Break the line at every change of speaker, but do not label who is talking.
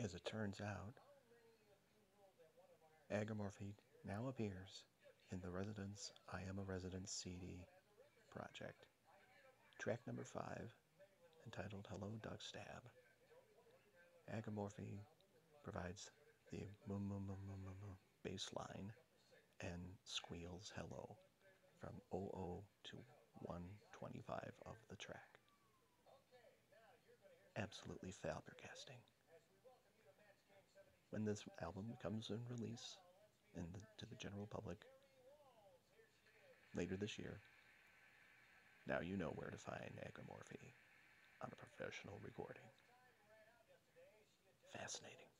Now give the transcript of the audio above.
As it turns out, Agrimorfee now appears in the Residents I Am a Resident CD project. Track number 5, entitled Hello Duckstab. Agrimorfee provides the bass line and squeals hello from 00 to 125 of the track. Absolutely flabbergasting. When this album comes in release in the, to the general public later this year, now you know where to find Agrimorfee on a professional recording. Fascinating.